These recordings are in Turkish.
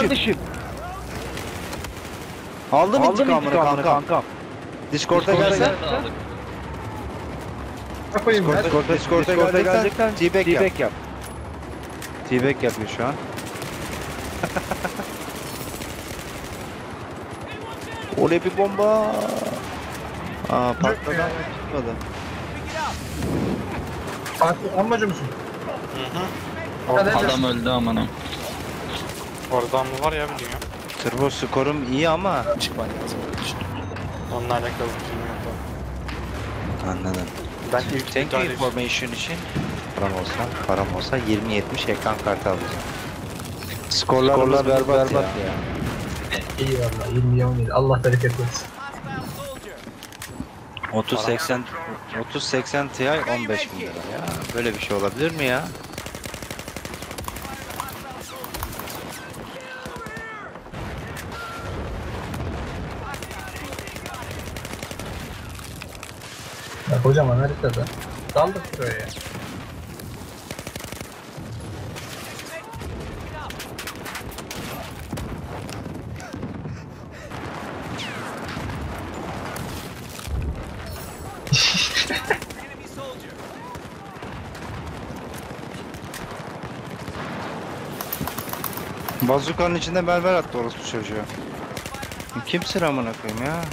kardeşim. Aldım intikamını kankam. Discord'a gelsen. Koyayım ben. Discord'a Discord'a geleceksen T-back yap. yap. T-back yapıyor şu an. Oraya bir bomba. Aa patladı ama tutmadı. Fatih amacı mısın? Hadi Adam öldü amına. Oradan mı var ya bir dünya? Turbo skorum iyi ama Çıkman lazım. Onunla alakalı film yok. anladım. Ben ilk Thank you müdahale information için. Param olsa, param olsa 20-70 ekran kartı alacağım. Skorlar berbat, berbat ya. İyi valla 20 milyon değil. Allah bereket versin. 30-80 30-80 Ti 15 bin lira ya. Böyle bir şey olabilir mi ya? Ya kocaman haritada. Daldık buraya ya. Bazukanın içinde mermer attı orospu çocuğu. Kimsin amına koyayım ya?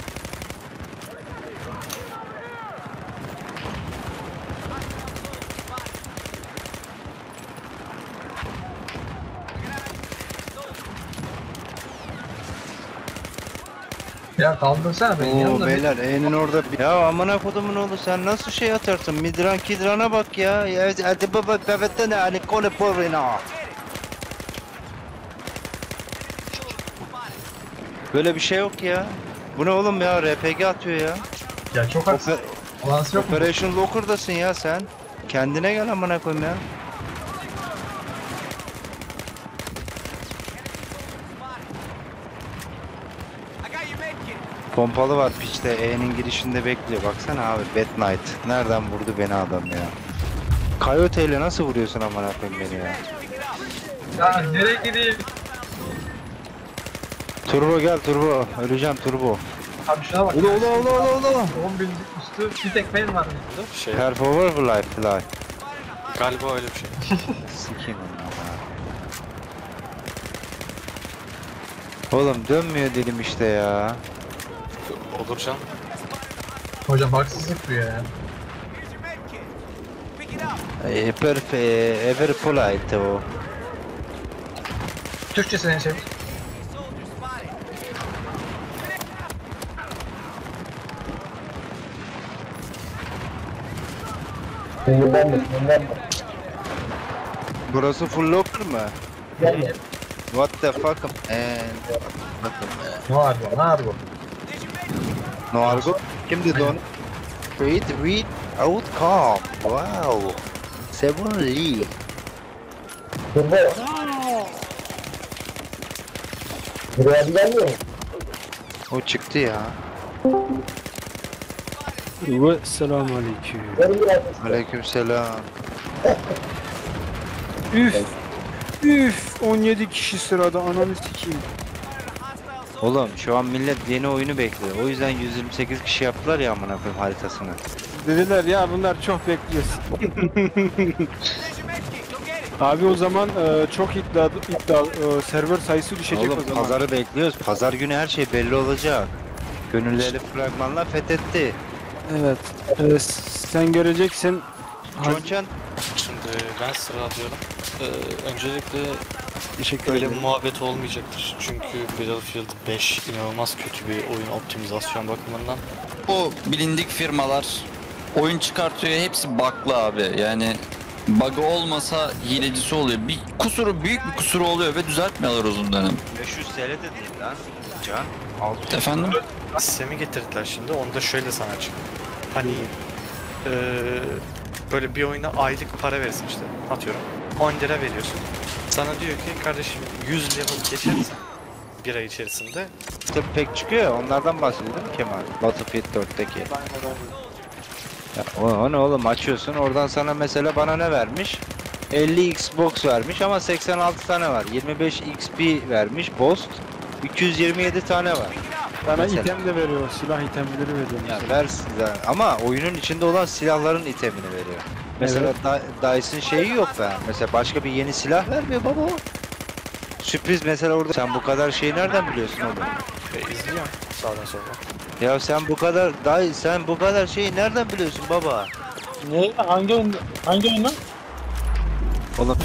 Ya kaldırsana beni Oo yanımda. bir- beyler E'nin orada bir... Ya amına kodumun oğlu sen nasıl şey atarsın? Midran kidrana bak ya. Ya hadi baba bevetene hani kone porina. Böyle bir şey yok ya. Bu ne oğlum ya? RPG atıyor ya. Ya çok haksız. Oper-? Operation Locker'dasın ya sen. Kendine gel amına koyayım ya. Pompalı var piçte E'nin girişinde bekliyor. Baksana abi Bad Knight. Nereden vurdu beni adam ya? Coyote ile nasıl vuruyorsun amına koyayım beni ya? Ya nereye gideyim? Turbo gel turbo. Öleceğim turbo. Abi şuna bak. Ula ula ula ula ula. 10 bin üstü bir tek benim var. bir şey. Perf over fly fly. Galiba öyle bir şey. Sikeyim onu. Oğlum dönmüyor dilim işte ya. Olur can. Hocam haksızlık bu ya. E, perf, e, ever polite o. Türkçesini çevir. Burası full locker mı? What the fuck man? Ne var bu? Ne var bu? No argo? Kim dedi onu? Read, read, outcome. Wow. Seven Lee. O çıktı ya. Ve selamun aleyküm. Aleykümselam. Üf. Üf. 17 kişi sırada ananı sikeyim. Oğlum şu an millet yeni oyunu bekliyor. O yüzden 128 kişi yaptılar ya amına koyayım haritasını. Dediler ya bunlar çok bekliyor. Abi o zaman e, çok iddia, iddia e, server sayısı düşecek Oğlum o zaman. pazarı bekliyoruz. Pazar günü her şey belli olacak. Gönülleri fragmanla fethetti. Evet. E, sen göreceksin. Çonçan Şimdi ben sıralıyorum. Ee, öncelikle Teşekkür öyle ederim. bir muhabbet olmayacaktır. Çünkü Battlefield 5 inanılmaz kötü bir oyun optimizasyon bakımından. Bu bilindik firmalar oyun çıkartıyor hepsi bug'lı abi. Yani bug'ı olmasa hilecisi oluyor. Bir kusuru büyük bir kusuru oluyor ve düzeltmiyorlar uzun dönem. 500 TL de değil lan. Can. 600 Efendim? Sistemi getirdiler şimdi. Onu da şöyle sana açayım. Hani eee, böyle bir oyuna aylık para verirsin işte. Atıyorum. 10 lira veriyorsun. Sana diyor ki kardeşim 100 level geçersen bir ay içerisinde İşte pek çıkıyor onlardan bahsediyor değil mi Kemal? Battlefield 4'teki. Ya, o, o ne oğlum açıyorsun oradan sana mesela bana ne vermiş? 50 Xbox vermiş ama 86 tane var. 25 XP vermiş Bost. 227 tane var. Sana Mesela. item de veriyor. Silah itemleri veriyor. Ya mesela. versin ama oyunun içinde olan silahların itemini veriyor. Mesela Da- Dice'ın şeyi yok be. Mesela başka bir yeni silah vermiyor baba. Sürpriz mesela orada. Sen bu kadar şeyi nereden biliyorsun oğlum? E, izliyorum sağdan soldan. Ya sen bu kadar Dice sen bu kadar şeyi nereden biliyorsun baba? Ne? Hangi oyun? Hangi oyun lan? Oğlum